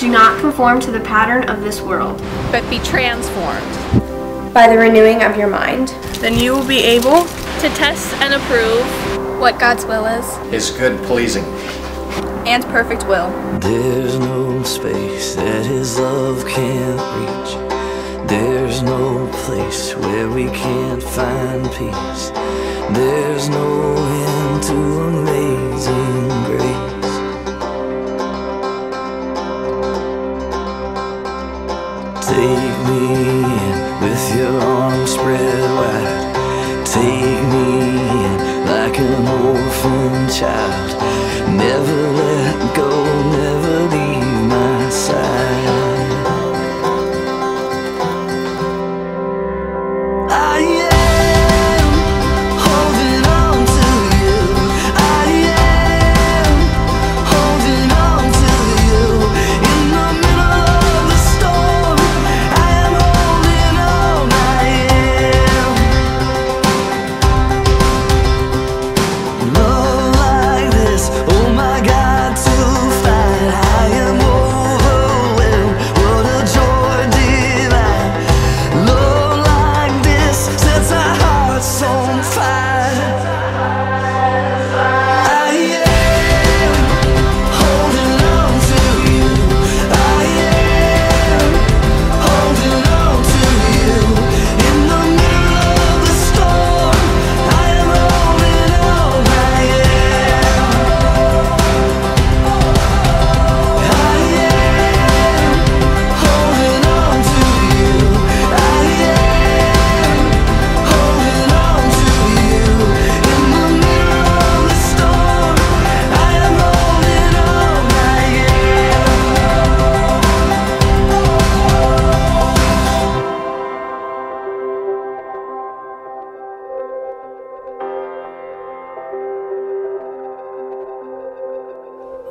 Do not conform to the pattern of this world, but be transformed by the renewing of your mind. Then you will be able to test and approve what God's will is, His good, pleasing, and perfect will. There's no space that His love can't reach. There's no place where we can't find peace. There's no end to amazing grace. Take me in with your arms spread wide. Take me in like an orphan child. Never let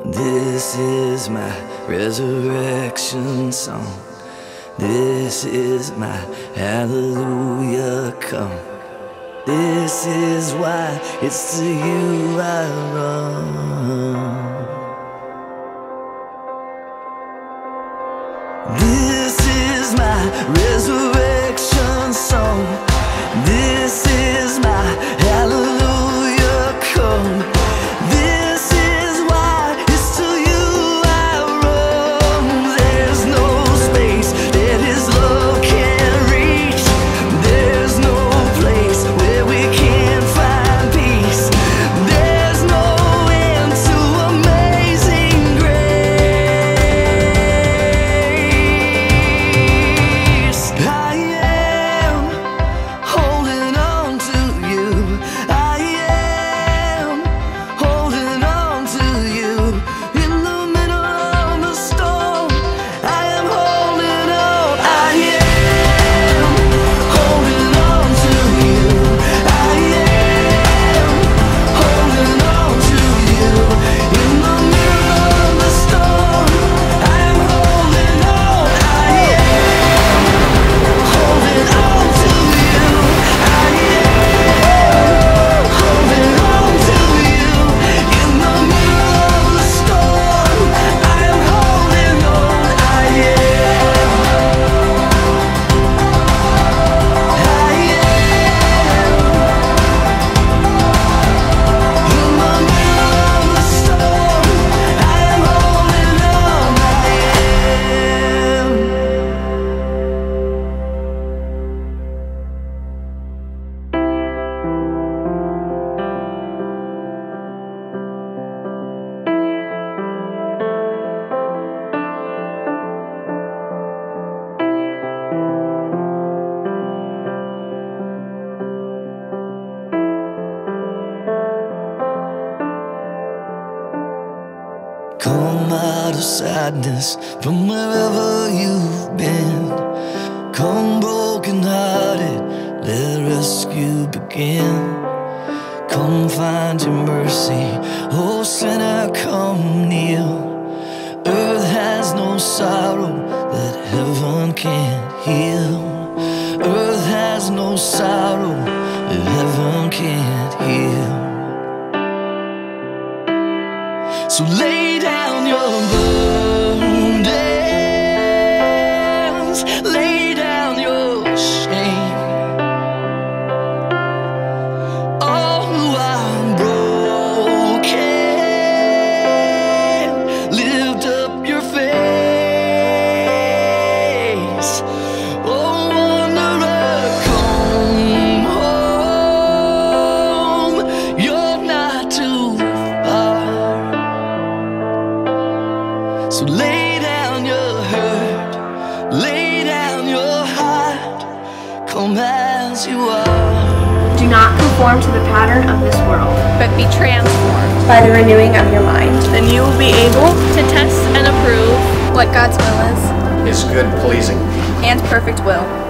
This is my resurrection song. This is my hallelujah come. This is why it's to you I run. Come out of sadness from wherever you've been. Come broken hearted, let rescue begin. Come find your mercy, oh sinner, come kneel. Earth has no sorrow that heaven can't heal. Earth has no sorrow that heaven can't heal. So lay you are. Do not conform to the pattern of this world, but be transformed by the renewing of your mind. Then you will be able to test and approve what God's will is. His good, pleasing, and perfect will.